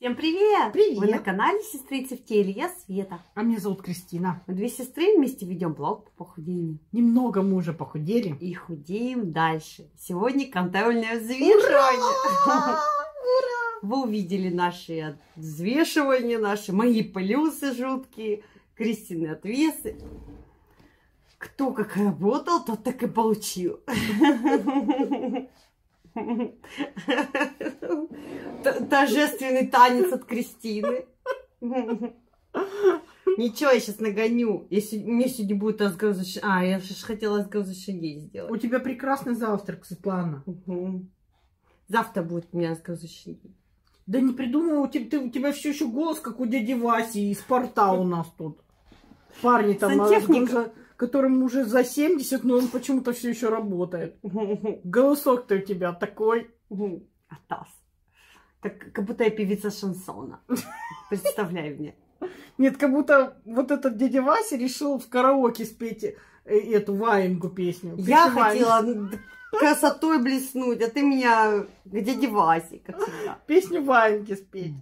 Всем привет! Привет! Вы на канале Сестрицы в теле. Я Света. А меня зовут Кристина. Мы две сестры вместе ведем блог по похудению. Немного мы уже похудели. И худеем дальше. Сегодня контрольное взвешивание. Вы увидели наши взвешивания, наши мои плюсы жуткие, Кристины отвесы. Кто как работал, тот так и получил. Торжественный танец от Кристины. Ничего, я сейчас нагоню. Если мне сегодня будет разговор за А, я же хотела разговор за шаги сделать. У тебя прекрасный завтрак, Светлана. Угу. Завтра будет у меня разговор за шаги. Да не придумай, у тебя, ты, у тебя все еще голос, как у дяди Васи из порта у нас тут. Парни там, Сантехник. уже, которому уже за 70, но он почему-то все еще работает. Голосок-то у тебя такой. Атас. Так, как будто я певица шансона. Представляй мне. Нет, как будто вот этот дядя Вася решил в караоке спеть э, эту ваенгу песню. Я хотела красотой блеснуть, а ты меня к дяде Васе, как всегда. Песню ваенги спеть.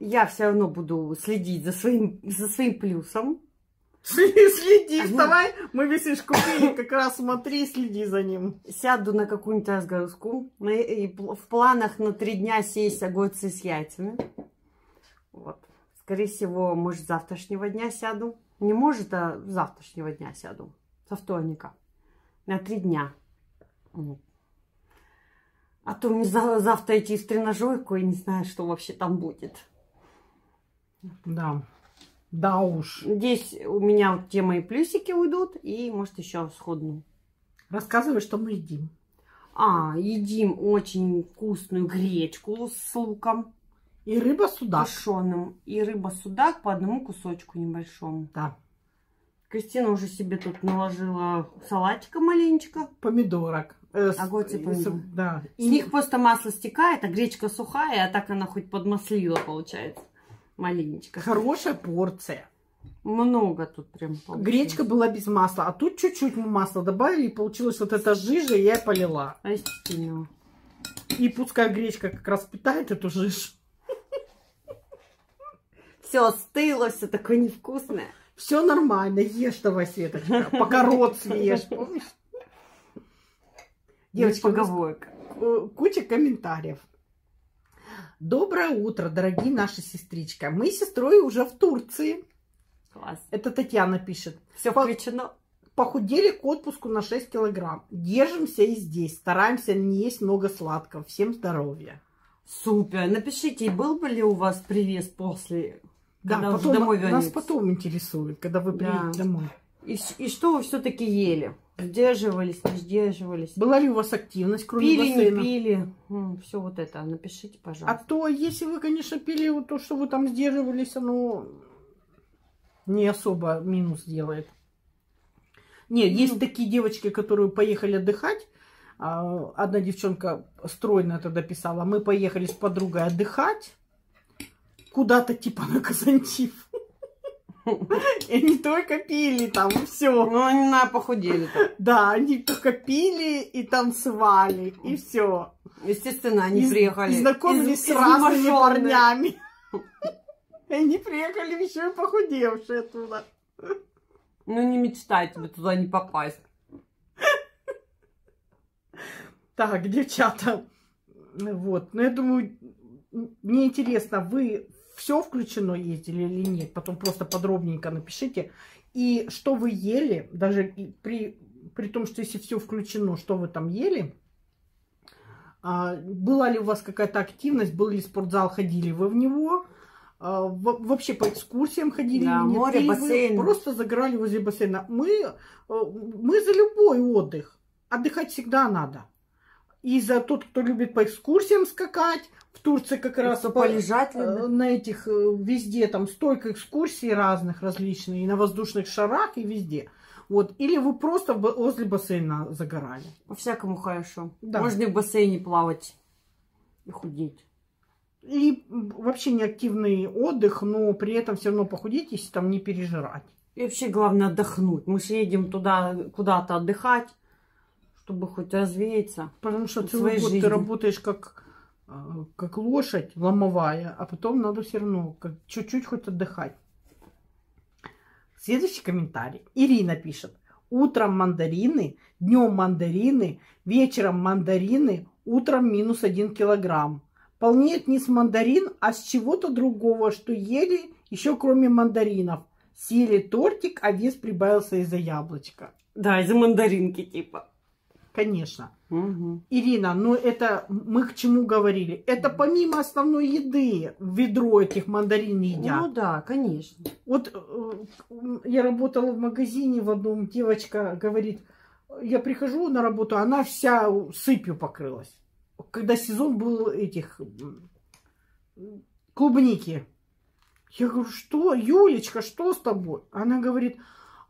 Я все равно буду следить за своим, за своим плюсом. Следи, Ага. вставай. Мы весишь купили, как раз смотри, следи за ним. Сяду на какую-нибудь разгрузку. На- и В планах на три дня сесть огурцы с яйцами. Вот. Скорее всего, может, с завтрашнего дня сяду. Не может, а с завтрашнего дня сяду. Со вторника. На три дня. А то мне за- завтра идти в тренажерку и не знаю, что вообще там будет. Да. Да уж. Здесь у меня вот те мои плюсики уйдут. И, может, еще сходну. Рассказывай, что мы едим. А, едим очень вкусную гречку с луком И рыба судак. тушеным. И рыба-судак по одному кусочку небольшому. Да. Кристина уже себе тут наложила салатика маленечко. Помидорок. Э, Огурцы, помидоры. с- Да. С них просто масло стекает, а гречка сухая, а так она хоть подмаслила, получается. Маленечко. Хорошая порция. Много тут прям получилось. Гречка была без масла, а тут чуть-чуть мы масла добавили, и получилась вот эта жижа, и я полила. Растительного. И пускай гречка как раз питает эту жижу. Все остыло, все такое невкусное. Все нормально, ешь давай, Светочка, пока рот съешь, помнишь? Э, куча комментариев. Доброе утро, дорогие наши сестрички. Мы с сестрой уже в Турции. Класс. Это Татьяна пишет. Все включено. Похудели к отпуску на 6 килограмм. Держимся и здесь. Стараемся не есть много сладкого. Всем здоровья. Супер. Напишите, был бы ли у вас привес после, Да, когда потом, домой нас потом интересует, когда вы Да. приедете домой. И, и что вы все-таки ели? Сдерживались, не сдерживались? Была ли у вас активность, кроме Пили, не бассейна? пили? все вот это. Напишите, А пожалуйста. то, если вы, конечно, пили то, что вы там сдерживались, оно не особо минус делает. Нет, есть Ну. такие девочки, которые поехали отдыхать. А, Одна девчонка стройно тогда писала, мы поехали с подругой отдыхать куда-то типа на Казантив. И они только пили там, все. Ну, они на похудели-то. Да, они только пили и танцевали, и все. Естественно, они И- приехали. И знакомились из- с разными парнями. И они приехали еще и похудевшие туда. Ну, не мечтай тебе туда не попасть. Так, девчата. Вот. Ну, я думаю, мне интересно, вы все включено ездили или нет? Потом просто подробненько напишите. И что вы ели, даже при, при том, что если все включено, что вы там ели? А, была ли у вас какая-то активность? Был ли спортзал? Ходили вы в него? А, во- вообще по экскурсиям ходили? Да, или нет? море, Или вы бассейн. Просто загорали возле бассейна. Мы, э, мы за любой отдых. Отдыхать всегда надо. И за тот, кто любит по экскурсиям скакать, в Турции как раз по- полежать э, на этих э, везде там столько экскурсий разных различных, и на воздушных шарах, и везде. Вот. Или вы просто возле бассейна загорали. По-всякому хорошо. Да. Можно и в бассейне плавать и худеть. И вообще неактивный отдых, но при этом все равно похудеть, если там не пережирать. И вообще главное отдохнуть. Мы же едем туда куда-то отдыхать, чтобы хоть развеяться. Потому что целый год жизни. ты работаешь как а, как лошадь ломовая, а потом надо все равно чуть-чуть хоть отдыхать. Следующий комментарий. Ирина пишет. Утром мандарины, днем мандарины, вечером мандарины, утром минус один килограмм. Полнеет не с мандарин, а с чего-то другого, что ели еще кроме мандаринов. Съели тортик, а вес прибавился из-за яблочка. Да, из-за мандаринки типа. Конечно. Угу. Ирина, ну это мы к чему говорили? Это помимо основной еды ведро этих мандарин едят. Ну да, конечно. Вот э, я работала в магазине в одном, девочка говорит, я прихожу на работу, она вся сыпью покрылась. Когда сезон был этих клубники. Я говорю, что, Юлечка, что с тобой? Она говорит,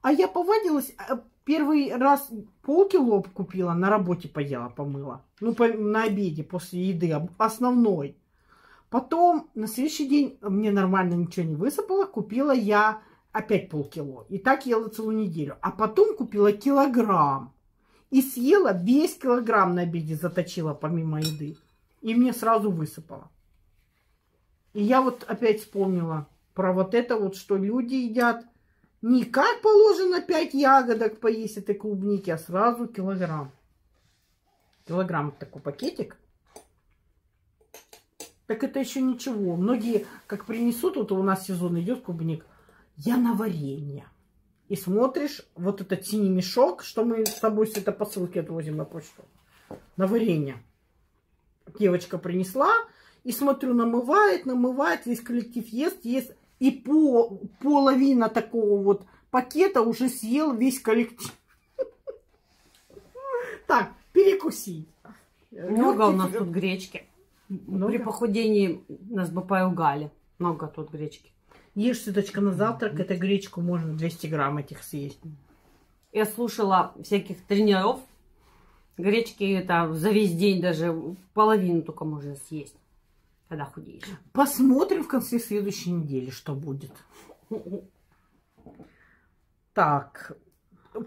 а я повадилась, а первый раз полкило купила, на работе поела, помыла. Ну, по, на обеде после еды, основной. Потом на следующий день мне нормально ничего не высыпало, купила я опять полкило. И так ела целую неделю. А потом купила килограмм. И съела весь килограмм на обеде, заточила помимо еды. И мне сразу высыпало. И я вот опять вспомнила про вот это вот, что люди едят не как положено 5 ягодок поесть этой клубники, а сразу килограмм. Килограмм такой пакетик. Так это еще ничего. Многие, как принесут, вот у нас сезон идет клубник, я на варенье. И смотришь, вот этот синий мешок, что мы с тобой с этой посылки отвозим на почту, на варенье. Девочка принесла, и смотрю, намывает, намывает, весь коллектив ест, ест. И по, половина такого вот пакета уже съел весь коллектив. Так, перекусить. Много у нас тут гречки. При похудении нас бы поругали. Много тут гречки. Ешь, Светочка, на завтрак, это гречку можно 200 грамм этих съесть. Я слушала всяких тренеров. Гречки это за весь день даже половину только можно съесть, когда худеешь. Посмотрим в конце следующей недели, что будет. Так,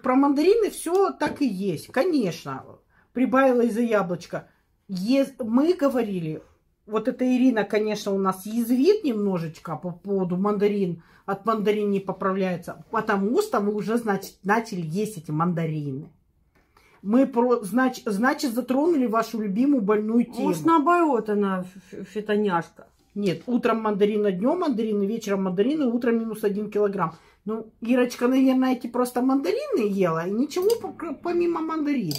про мандарины все так и есть. Конечно, прибавила из-за яблочка. Ес- Мы говорили, вот эта Ирина, конечно, у нас язвит немножечко по поводу мандарин. От мандарин не поправляется, потому что вы уже, значит, начали есть эти мандарины. Мы, про, значит, значит, затронули вашу любимую больную тему. Может, наоборот, она фитоняшка. Нет, утром мандарина, днем мандарины, вечером мандарины, утром минус один килограмм. Ну, Ирочка, наверное, эти просто мандарины ела, и ничего по- помимо мандарин.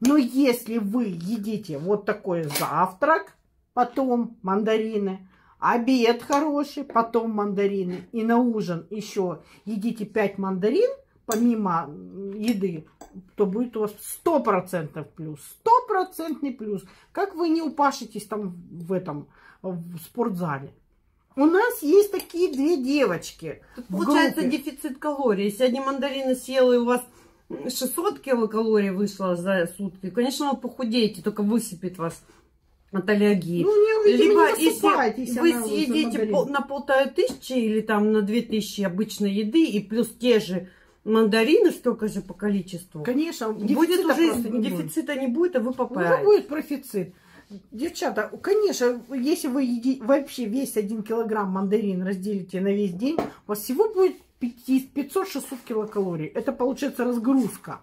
Но если вы едите вот такой завтрак, потом мандарины, обед хороший, потом мандарины, и на ужин еще едите 5 мандарин, помимо еды, то будет у вас 100% плюс. Стопроцентный плюс. Как вы не упашитесь там в этом, в спортзале. У нас есть такие две девочки. Тут получается группе. дефицит калорий. Если одни мандарины съела, и у вас 600 килокалорий вышло за сутки, конечно, вы похудеете, только высыпет вас от аллергии. Ну, не, Либо не если вы съедите пол- на полторы тысячи или там на две тысячи обычной еды и плюс те же мандарины столько же по количеству, Конечно, будет дефицита уже не будет. дефицита не будет, а вы Уже поправите. будет профицит. Девчата, конечно, если вы едите вообще весь один килограмм мандарин разделите на весь день, у вас всего будет 500-600 килокалорий. Это получается разгрузка.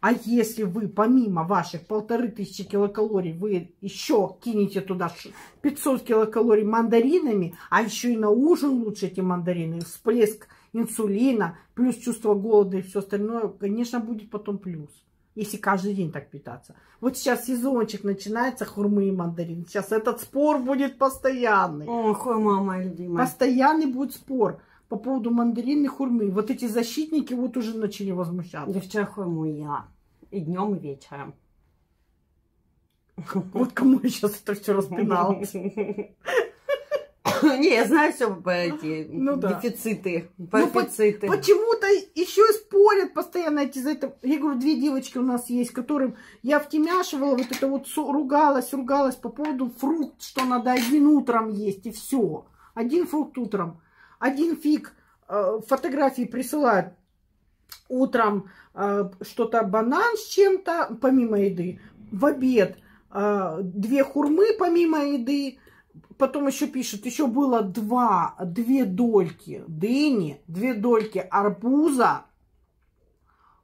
А если вы помимо ваших полторы тысячи килокалорий, вы еще кинете туда ш- 500 килокалорий мандаринами, а еще и на ужин лучше эти мандарины, всплеск инсулина, плюс чувство голода и все остальное, конечно, будет потом плюс. Если каждый день так питаться. Вот сейчас сезончик начинается, хурмы и мандарин. Сейчас этот спор будет постоянный. Хой, мама любимая. Постоянный будет спор по поводу мандарин и хурмы. Вот эти защитники вот уже начали возмущаться. Девчата, хой я. И днем, и вечером. Вот кому я сейчас это все распинала. Не, я знаю все по эти Ну да. дефициты, Ну, по-. Почему-то еще и спорят постоянно эти за это. Я говорю, две девочки у нас есть, которым я втемяшивала, вот это вот ругалась, ругалась по поводу фрукт, что надо один утром есть, и все. Один фрукт утром. Один фиг э, фотографии присылают утром э, что-то банан с чем-то, помимо еды. В обед э, две хурмы помимо еды. Потом еще пишет, еще было два, две дольки дыни, две дольки арбуза.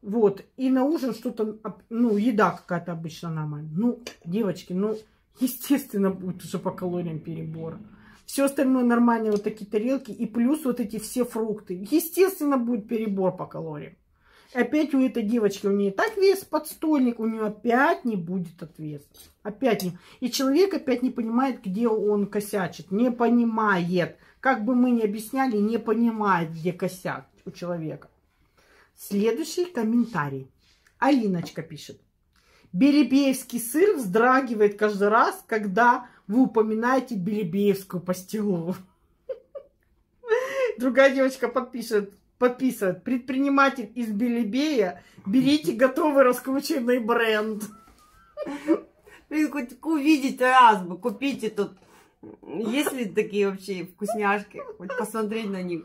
Вот, и на ужин что-то, ну, еда какая-то обычно нормальная. Ну, девочки, ну, естественно, будет уже по калориям перебор. Все остальное нормально, вот такие тарелки, и плюс вот эти все фрукты. Естественно, будет перебор по калориям. Опять у этой девочки, у нее так вес подстольник, у нее опять не будет отвеса. Опять не. И человек опять не понимает, где он косячит. Не понимает. Как бы мы ни объясняли, не понимает, где косяк у человека. Следующий комментарий. Алиночка пишет. Белебеевский сыр вздрагивает каждый раз, когда вы упоминаете Белебеевскую пастилу. Другая девочка подпишет подписывает. Предприниматель из Белебея, берите готовый раскрученный бренд. Хоть увидеть раз бы, купите тут. Есть ли такие вообще вкусняшки? Хоть посмотреть на них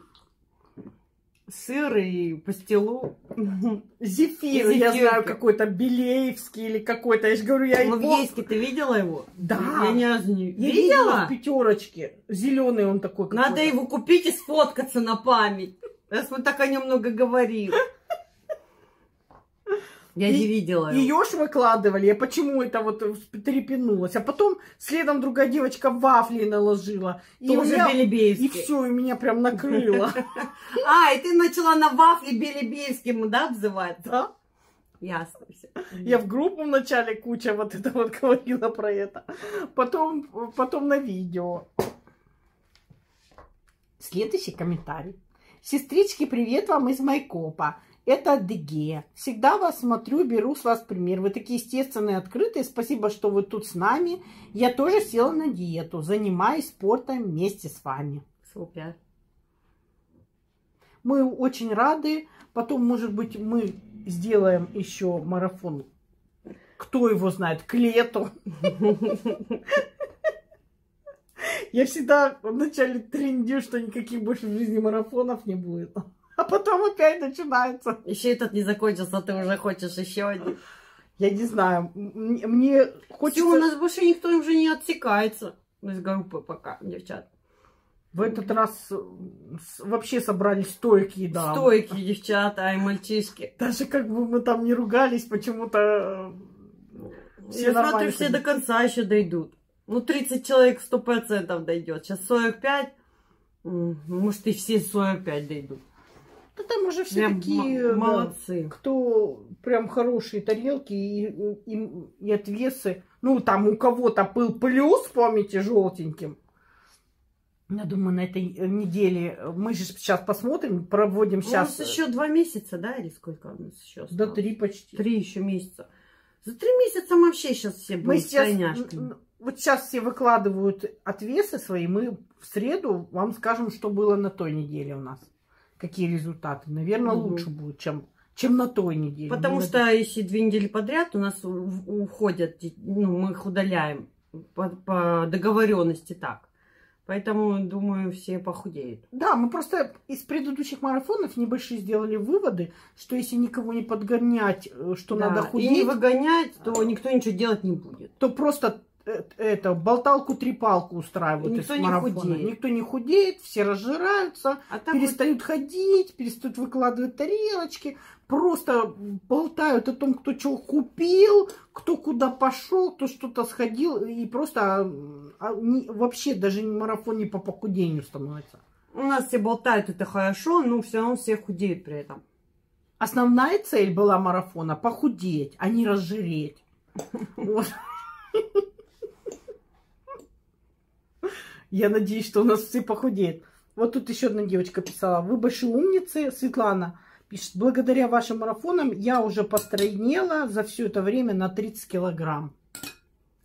сыр и пастилу. Зефир, я знаю, какой-то Белеевский или какой-то. Я же говорю, я его... в Ейске ты видела его? Да. Я ни разу не я видела. в пятерочке. Зеленый он такой. Надо его купить и сфоткаться на память. Раз мы так о нем много говорим. Я не видела. Ее ж выкладывали. Я почему это вот трепенулась. А потом следом другая девочка вафли наложила. И Тоже меня... И все, и меня прям накрыло. А, и ты начала на вафли Белебейским, да, обзывать? Да. Ясно все. Я в группу вначале куча вот это вот говорила про это. Потом, потом на видео. Следующий комментарий. Сестрички, привет вам из Майкопа. Это Адыгея. Всегда вас смотрю, беру с вас пример. Вы такие естественные, открытые. Спасибо, что вы тут с нами. Я тоже села на диету. Занимаюсь спортом вместе с вами. Супер. Мы очень рады. Потом, может быть, мы сделаем еще марафон. Кто его знает? К лету. Я всегда вначале трендю, что никаких больше в жизни марафонов не будет. А потом опять начинается. Еще этот не закончился, ты уже хочешь еще один. Я не знаю, мне хочется... Все, у нас больше никто уже не отсекается из группы пока, девчат. В этот раз вообще собрались стойкие дамы. Стойкие девчата, и мальчишки. Даже как бы мы там не ругались, почему-то все Я смотрю, все до конца еще дойдут. Ну, 30 человек сто процентов дойдет. Сейчас 45, может, и все 45 дойдут. Да там уже все прям такие молодцы. Да, кто прям хорошие тарелки и, и, и отвесы. Ну, там у кого-то был плюс, помните, желтеньким. Я думаю, на этой неделе мы же сейчас посмотрим, проводим сейчас. У нас еще два месяца, да, или сколько у нас еще? Осталось? Да три почти. Три еще месяца. За три месяца мы вообще сейчас все будем мы сейчас, вот сейчас все выкладывают отвесы свои, мы в среду вам скажем, что было на той неделе у нас. Какие результаты. Наверное, угу. лучше будет, чем, чем на той неделе. Потому что на... если две недели подряд у нас уходят, ну, мы их удаляем по, по договоренности так. Поэтому, думаю, все похудеют. Да, мы просто из предыдущих марафонов небольшие сделали выводы, что если никого не подгонять, э, что да, надо худеть... И не выгонять, то никто ничего делать не будет. То просто это болталку-трепалку устраивают Никто из марафона. Не худеет. Никто не худеет, все разжираются, а перестают вот... ходить, перестают выкладывать тарелочки, просто болтают о том, кто что купил, кто куда пошел, кто что-то сходил, и просто а, а, не, вообще даже марафон не по похудению становится. У нас все болтают, это хорошо, но все равно все худеют при этом. Основная цель была марафона похудеть, а не разжиреть. Я надеюсь, что у нас все похудеют. Вот тут еще одна девочка писала. Вы большие умницы, Светлана. Пишет, благодаря вашим марафонам я уже постройнела за все это время на 30 килограмм.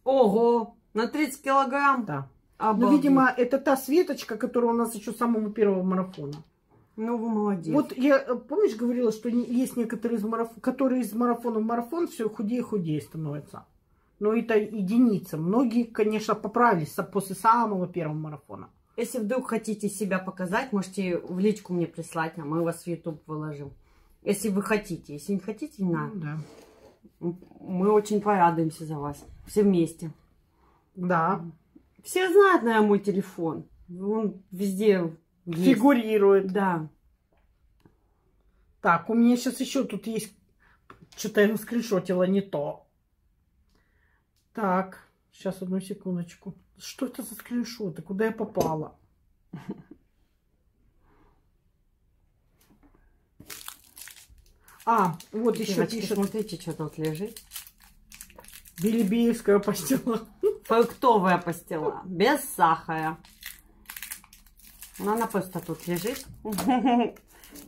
Ого, на 30 килограмм? Да. Обалдеть. Ну, видимо, это та Светочка, которая у нас еще с самого первого марафона. Ну, вы молодец. Вот я, помнишь, говорила, что есть некоторые из марафон, которые из марафона в марафон все худее и худее становятся но это единица. Многие, конечно, поправились после самого первого марафона. Если вдруг хотите себя показать, можете в личку мне прислать, а мы вас в YouTube выложим. Если вы хотите. Если не хотите, не надо. Ну, да. Мы очень порадуемся за вас. Все вместе. Да. Все знают, наверное, мой телефон. Он везде есть. Фигурирует. Да. Так, у меня сейчас еще тут есть... Что-то я скриншотила не то. Так, сейчас одну секундочку. Что это за скриншоты? Куда я попала? А, вот еще пишет смотрите, что тут лежит. Билибеевская пастила. Фруктовая пастила, без сахара. Но она просто тут лежит.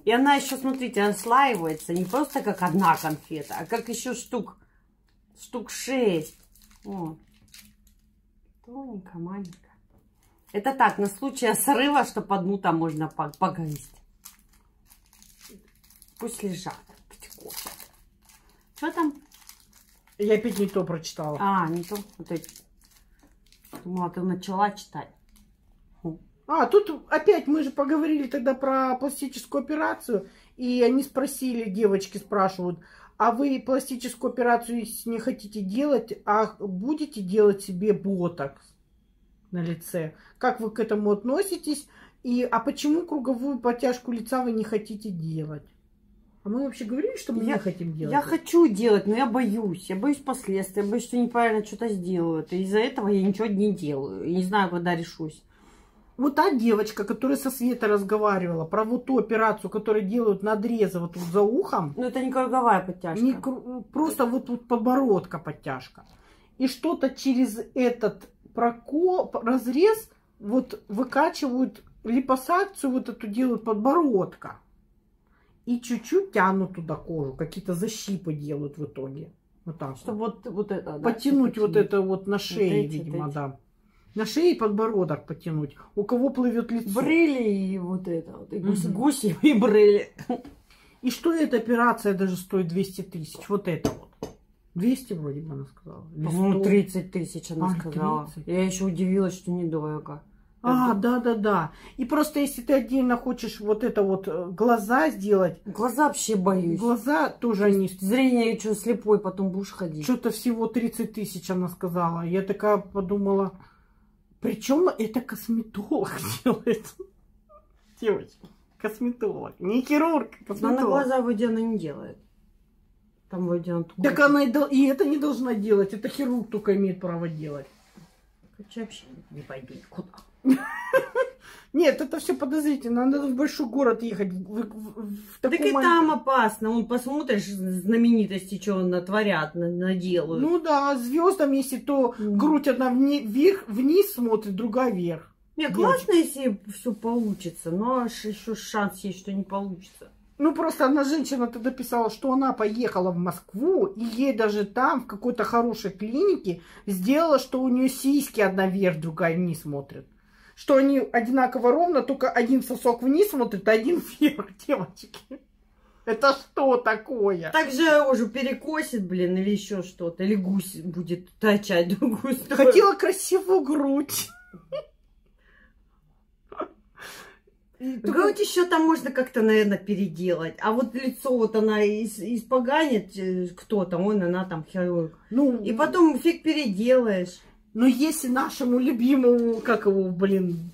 И она еще, смотрите, отслаивается не просто как одна конфета, а как еще штук, штук шесть. Вот. Тоненько, маленько. Это так, на случай срыва, чтобы одну там можно погрызть. Пусть лежат, потекут. Что там? Я опять не то прочитала. А, не то. Вот эти. Думала, ты начала читать. А, тут опять мы же поговорили тогда про пластическую операцию, и они спросили, девочки спрашивают, а вы пластическую операцию не хотите делать, а будете делать себе ботокс на лице? Как вы к этому относитесь? И, а почему круговую подтяжку лица вы не хотите делать? А мы вообще говорили, что мы я, не хотим делать? Я хочу делать, но я боюсь. Я боюсь последствий. Я боюсь, что неправильно что-то сделают. И из-за этого я ничего не делаю. И не знаю, когда решусь. Вот та девочка, которая со Светой разговаривала, про вот ту операцию, которую делают надрезы вот тут за ухом. Ну, это не круговая подтяжка. Не, просто вот тут подбородка подтяжка. И что-то через этот прокол, разрез вот выкачивают липосакцию, вот эту делают подбородка и чуть-чуть тянут туда кожу, какие-то защипы делают в итоге. Вот так. Чтобы вот, вот это, Потянуть да, вот это вот на шее, вот эти, видимо, эти. да. На шее подбородок потянуть. У кого плывет лицо. Брыли и вот это вот. И гуси, угу. гуси и брыли. И что эта операция даже стоит 200 тысяч? Вот это вот. 200 вроде бы она сказала. По-моему, 30 тысяч она а, сказала. 30? Я еще удивилась, что недорого. А, да, да, да. И просто если ты отдельно хочешь вот это вот э, глаза сделать. Глаза вообще боюсь. Глаза тоже они. Зрение что, слепой, потом будешь ходить. Что-то всего 30 тысяч она сказала. Я такая подумала. Причем это косметолог делает. Девочки, косметолог. Не хирург, косметолог. Но на глаза вроде она не делает. Там вроде она Так она и, и это не должна делать. Это хирург только имеет право делать. Хочу вообще не пойду никуда. Нет, это все подозрительно. Надо в большой город ехать. В, в, в так и там опасно. Он посмотришь знаменитости, что натворят, наделают. Ну да, звездам, если то грудь одна вверх, вниз смотрит, другая вверх. Не, классно, если все получится, но еще шанс есть, что не получится. Ну, просто одна женщина тогда писала, что она поехала в Москву, и ей даже там, в какой-то хорошей клинике, сделала, что у нее сиськи одна вверх, другая вниз смотрит что они одинаково ровно, только один сосок вниз смотрит, а один вверх, девочки. Это что такое? Так же уже перекосит, блин, или еще что-то. Или гусь будет тачать другую сторону. Хотела красивую грудь. Грудь еще там можно как-то, наверное, переделать. А вот лицо вот она из, испоганит э, кто-то, он, она там хирург. Ну, и потом фиг переделаешь. Но если нашему любимому, как его, блин,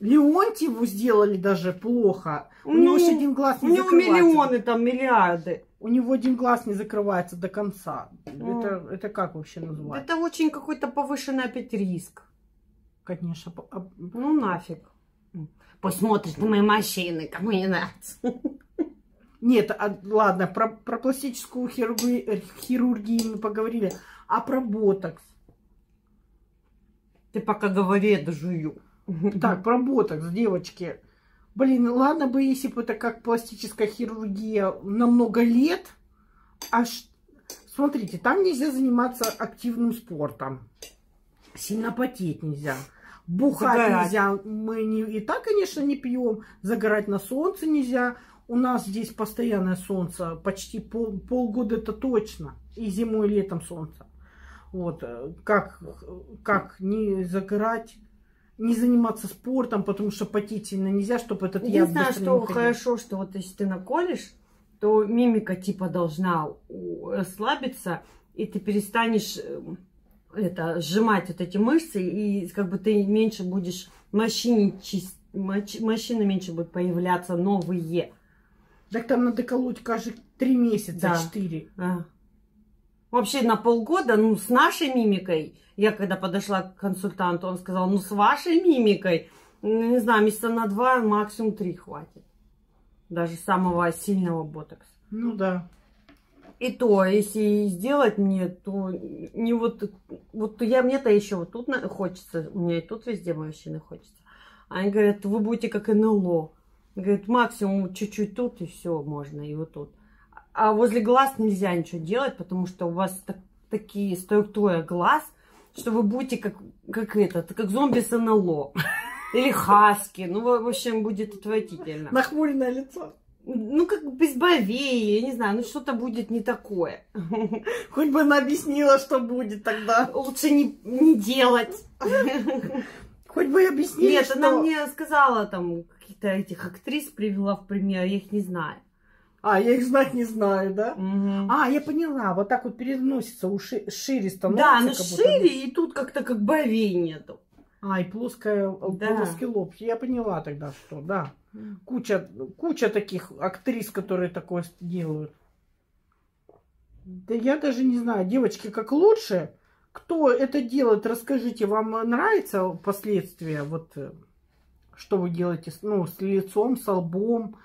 Леонтьеву сделали даже плохо, у ну, него же один глаз не у. У него миллионы, там, миллиарды. У него один глаз не закрывается до конца. Mm. Это, это как вообще называется? Это очень какой-то повышенный опять риск. Конечно. А ну нафиг. Посмотрит на мои машины, кому не нравится. Нет, а, ладно, про, про пластическую хирургию, хирургию мы поговорили. А про ботокс? Ты пока говори, я дожую. Так, про ботокс, девочки. Блин, ладно бы, если бы это как пластическая хирургия на много лет. Аж, смотрите, там нельзя заниматься активным спортом. Сильно потеть нельзя. Бухать загорать. нельзя. Мы не, и так, конечно, не пьем. Загорать на солнце нельзя. У нас здесь постоянное солнце. Почти пол, полгода это точно. И зимой, и летом солнце. Вот, э, как, как не загорать, не заниматься спортом, потому что потеть сильно нельзя, чтобы этот яд Единственное, что хорошо, что вот если ты наколешь, то мимика типа должна расслабиться, и ты перестанешь э, это, сжимать вот эти мышцы, и как бы ты меньше будешь морщиничись- морщ- морщины меньше будут появляться новые. Так там надо колоть каждые три месяца, Да. четыре. А. Вообще на полгода, ну, с нашей мимикой, я когда подошла к консультанту, он сказал, ну, с вашей мимикой, ну, не знаю, месяца на два, максимум три хватит. Даже самого сильного ботокса. Ну да. И то, если сделать мне, то не вот, вот я мне-то еще вот тут хочется, у меня и тут везде морщины хочется. Они говорят, вы будете как НЛО. Говорят, максимум чуть-чуть тут и все можно, и вот тут. А возле глаз нельзя ничего делать, потому что у вас так- такие структуры глаз, что вы будете как, как этот, как зомби с НЛО. Или хаски. Ну, в общем, будет отвратительно. Нахмуренное лицо. Ну, как без бровей, я не знаю, ну что-то будет не такое. Хоть бы она объяснила, что будет тогда. Лучше не, не делать. Хоть бы и объяснили, Нет, что... она мне сказала, там, каких-то этих актрис привела в пример, я их не знаю. А, я их знать не знаю, да? Мгм. А, я поняла, вот так вот переносится, уши, шире становится. да, бы. шире, и тут как-то как бровей нету. А, и плоская, Да. плоский лоб. Я поняла тогда, что, да. Куча, куча таких актрис, которые такое делают. Да я даже не знаю, девочки, как лучше. Кто это делает, расскажите, вам нравится последствия? Вот э, что вы делаете ну, с лицом, с лбом?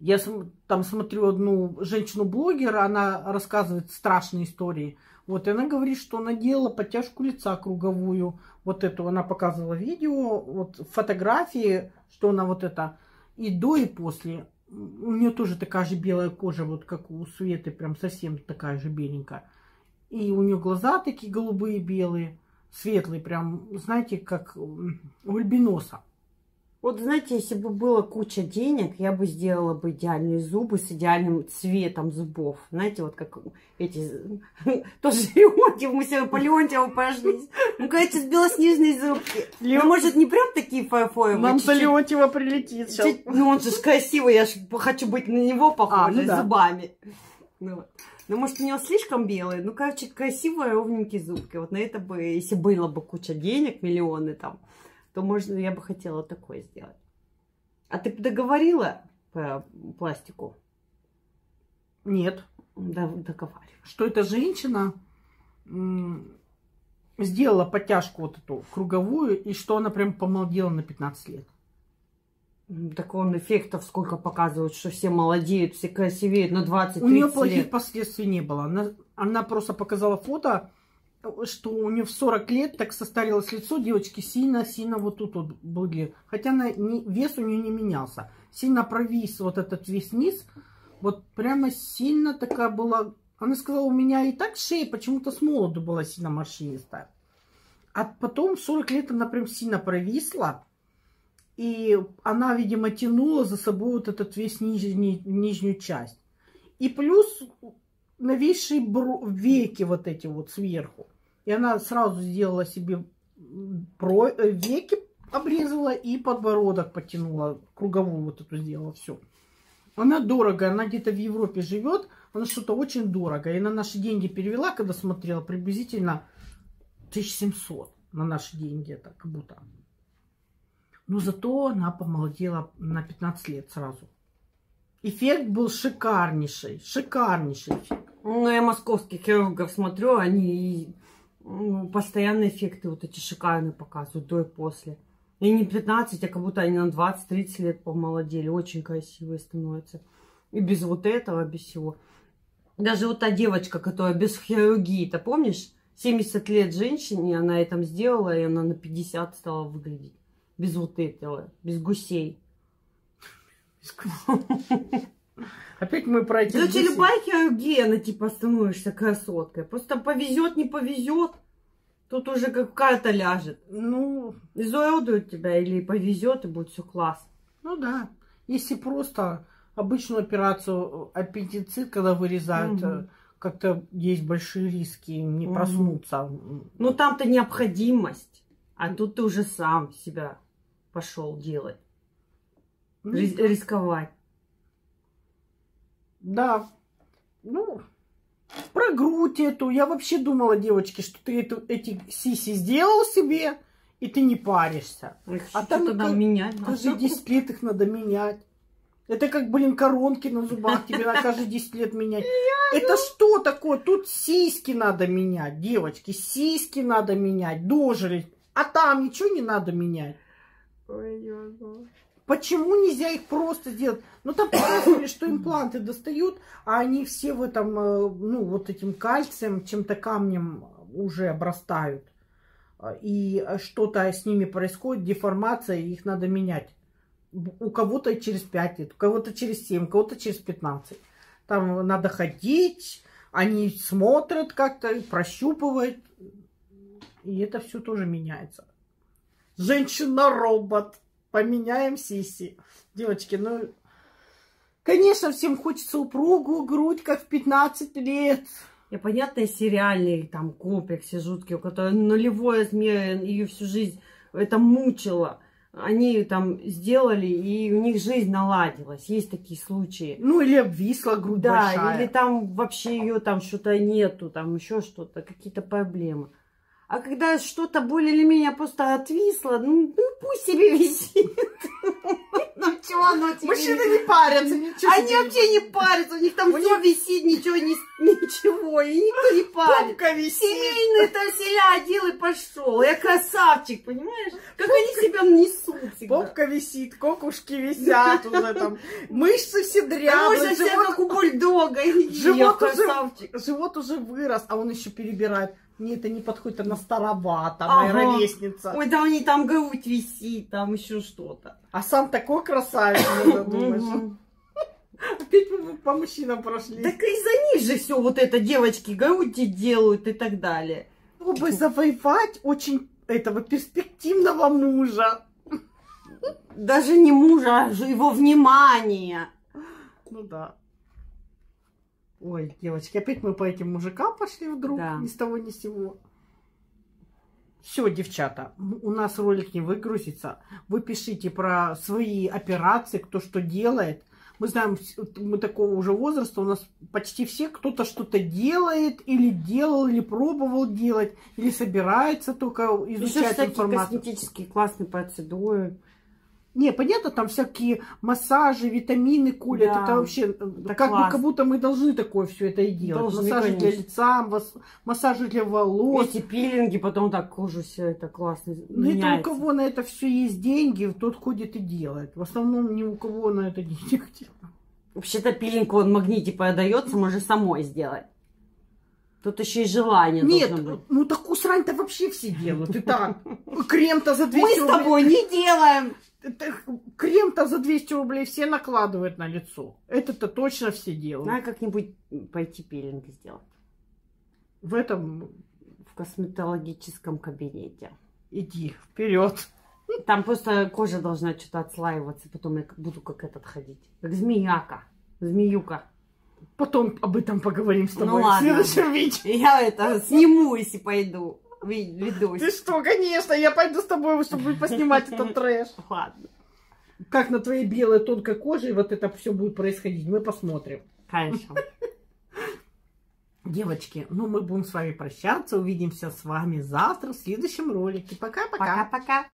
Я там смотрю одну женщину-блогера, она рассказывает страшные истории. Вот, и она говорит, что она делала подтяжку лица круговую. Вот эту она показывала видео, вот фотографии, что она вот это и до, и после. У нее тоже такая же белая кожа, вот как у Светы, прям совсем такая же беленькая. И у нее глаза такие голубые, белые, светлые, прям, знаете, как у альбиноса. Вот знаете, если бы было куча денег, я бы сделала бы идеальные зубы с идеальным цветом зубов. Знаете, вот как эти... Тоже Леонтьев, мы сегодня по Леонтьеву прошлись. Ну, короче, с белоснежной зубки. Ну, может, не прям такие фарфоровые. Нам чуть-чуть- Леонтьева прилетит сейчас. чуть- Ну, он же красивый, я ж хочу быть на него похожей ну да. зубами. Ну, вот. Ну, может, у него слишком белые. Ну, короче, красивые, ровненькие зубки. Вот на это бы, если было бы куча денег, миллионы там, то, можно, я бы хотела такое сделать. А ты договорила по пластику? Нет. Да, договаривай. что эта женщина сделала подтяжку вот эту круговую, и что она прям помолодела на 15 лет. Так он эффектов сколько показывают, что все молодеют, все красивеют на 20-30 У нее плохих лет. последствий не было. Она, она просто показала фото, что у нее в 40 лет так состарилось лицо, девочки сильно-сильно вот тут вот были. Хотя она не- вес у нее не менялся. Сильно провис вот этот весь низ. Вот прямо сильно такая была... Она сказала, у меня и так шея почему-то с молоду была сильно морщинистая. А потом в 40 лет она прям сильно провисла. И она, видимо, тянула за собой вот этот весь нижний, нижнюю часть. И плюс новейшие бро- веки вот эти вот сверху. И она сразу сделала себе м, про... э, веки обрезала и подбородок потянула. Круговую вот эту сделала. Все. Она дорого, она где-то в Европе живет, она что-то очень дорого. И на наши деньги перевела, когда смотрела, приблизительно 1700 на наши деньги это как будто. Но зато она помолодела на 15 лет сразу. Эффект был шикарнейший, шикарнейший эффект. Ну, я московских хирургов смотрю, они ну, постоянно эффекты вот эти шикарные показывают до и после. И не 15, а как будто они на 20-30 лет помолодели. Очень красивые становятся. И без вот этого, без всего. Даже вот та девочка, которая без хирургии, ты помнишь? 70 лет женщине, она это сделала, и она на 50 стала выглядеть. Без вот этого, без гусей. Опять мы про эти... Любая хирургия, она типа становишься красоткой. Просто повезет, не повезет. Тут уже как карта ляжет. Ну, Изуродуют тебя или повезет, и будет все класс. ну да. Если просто обычную операцию аппендицит, когда вырезают, э, как-то есть большие риски не Мгм. проснуться. Ну там-то необходимость. А тут ты уже сам себя пошел делать. Ну, Рис- рисковать. Да. Ну, про грудь эту. Я вообще думала, девочки, что ты эту, эти сиси сделал себе, и ты не паришься. Их А там как- менять надо. Каждые 10 лет их надо менять. Это как, блин, коронки на зубах тебе на каждые 10 лет менять. Это что такое? Тут сиськи надо менять, девочки. Сиськи надо менять, дожили. А там ничего не надо менять. Ой-ой-ой. Почему нельзя их просто сделать? Ну, там показывали, что импланты достают, а они все в этом, э, ну, вот этим кальцием, чем-то камнем уже обрастают. И что-то с ними происходит, деформация, их надо менять. У кого-то через 5 лет, у кого-то через 7, у кого-то через 15. Там надо ходить, они смотрят как-то, прощупывают. И это все тоже меняется. Женщина-робот. Поменяем сиси. Девочки, ну... Конечно, всем хочется упругую грудь, как в 15 лет. Я понятно, если реальный там комплексе жуткий, у которой нулевой размер, ее всю жизнь это мучило. Они там сделали, и у них жизнь наладилась. Есть такие случаи. Ну, или обвисла грудь Да, большая. или там вообще ее там что-то нету, там еще что-то, какие-то проблемы. А когда что-то более или менее просто отвисло, ну, ну, пусть себе висит. Ну чего оно тебе Мужчины не парятся, ничего Они вообще не парятся, у них там все висит, ничего, не, ничего, и никто не парится. Попка висит. Семейный там селя одел и пошел. Я красавчик, понимаешь? Как они себя несут всегда. Попка висит, кокушки висят уже там. Мышцы все дряблые, живот, как у бульдога. И я живот уже- красавчик. живот уже вырос, а он еще перебирает. Мне это не подходит, она старовата, Ага. моя ровесница. Ой, да у них там грудь висит, там еще что-то. А сам такой красавец, надо думаешь. Опять мы по мужчинам прошли. Так из-за них же все вот это девочки груди делают и так далее. Чтобы завоевать очень этого перспективного мужа. Даже не мужа, а его внимание. Ну да. Ой, девочки, опять мы по этим мужикам пошли вдруг, Да. ни с того ни с сего. Все, девчата, у нас ролик не выгрузится. Вы пишите про свои операции, кто что делает. Мы знаем, мы такого уже возраста, у нас почти все кто-то что-то делает, или делал, или пробовал делать, или собирается только Еще изучать всякие информацию. косметические классные процедуры. Не, понятно, там всякие массажи, витамины колят. Да. Это вообще, э, Это как, бы, как будто мы должны такое все это и делать. Должны, массажи для конечно. лица, мас- массажи для волос. Эти пилинги, потом так кожу все это классно Ну, это у кого на это все есть деньги, тот ходит и делает. В основном ни у кого на это денег нет. Вообще-то пилинг, он магните продается, можно самой сделать. Тут еще и желание Нет, ну такую срань-то вообще все делают. И так, крем-то за 200 Мы с тобой не делаем. Это Крем-то за 200 рублей все накладывают на лицо. Это-то точно все делают. Надо как-нибудь пойти пилинг сделать. В этом В косметологическом кабинете. иди вперед. Там просто кожа должна что-то отслаиваться, потом я буду как этот ходить. Как змеяка. Змеюка. Потом об этом поговорим с Ну тобой в ладно. следующем видео. И Я это снимусь и пойду. Ви- Видос. Ты что, конечно, я пойду с тобой, чтобы поснимать этот трэш. Ладно. Как на твоей белой тонкой коже вот это все будет происходить, мы посмотрим. Конечно. Девочки, ну мы будем с вами прощаться, увидимся с вами завтра в следующем ролике. Пока-пока. Пока-пока.